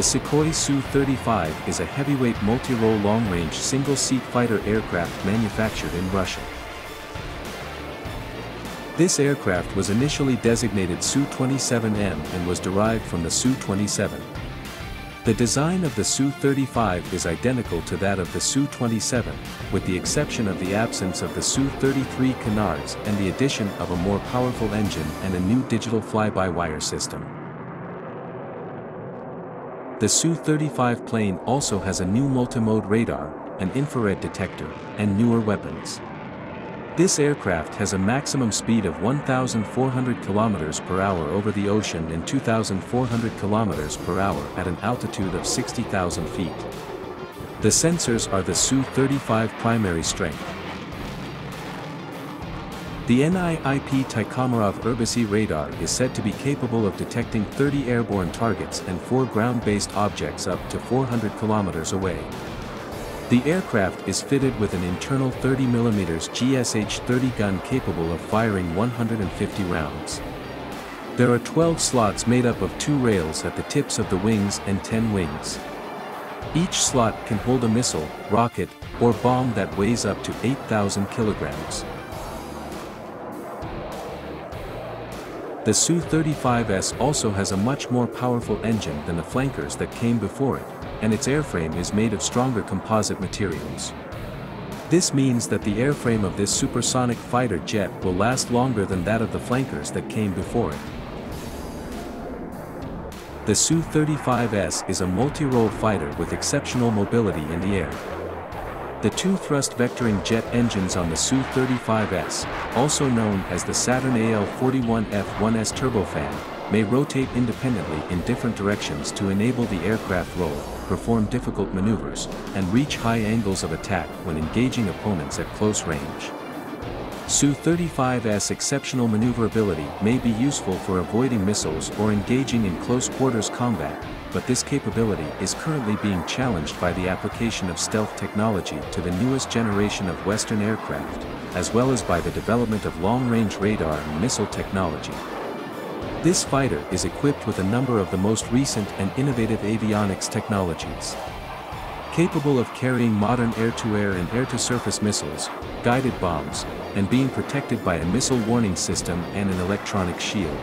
Sukhoi Su-35 is a heavyweight multi-role long-range single-seat fighter aircraft manufactured in Russia. This aircraft was initially designated Su-27M and was derived from the Su-27. The design of the Su-35 is identical to that of the Su-27, with the exception of the absence of the Su-33 canards and the addition of a more powerful engine and a new digital fly-by-wire system. The Su-35 plane also has a new multimode radar, an infrared detector, and newer weapons. This aircraft has a maximum speed of 1,400 km per hour over the ocean and 2,400 km per hour at an altitude of 60,000 feet. The sensors are the Su-35 primary strength. The NIIP Tikhomirov Irbis radar is said to be capable of detecting 30 airborne targets and 4 ground-based objects up to 400 kilometers away. The aircraft is fitted with an internal 30mm GSH-30 gun capable of firing 150 rounds. There are 12 slots made up of two rails at the tips of the wings and 10 wings. Each slot can hold a missile, rocket, or bomb that weighs up to 8,000 kilograms. The Su-35S also has a much more powerful engine than the flankers that came before it, and its airframe is made of stronger composite materials. This means that the airframe of this supersonic fighter jet will last longer than that of the flankers that came before it. The Su-35S is a multi-role fighter with exceptional mobility in the air. The two thrust vectoring jet engines on the Su-35S, also known as the Saturn AL-41F1S turbofan, may rotate independently in different directions to enable the aircraft roll, perform difficult maneuvers, and reach high angles of attack when engaging opponents at close range. Su-35's exceptional maneuverability may be useful for avoiding missiles or engaging in close quarters combat, but this capability is currently being challenged by the application of stealth technology to the newest generation of Western aircraft, as well as by the development of long-range radar and missile technology. This fighter is equipped with a number of the most recent and innovative avionics technologies. Capable of carrying modern air-to-air -air and air-to-surface missiles, guided bombs, and being protected by a missile warning system and an electronic shield.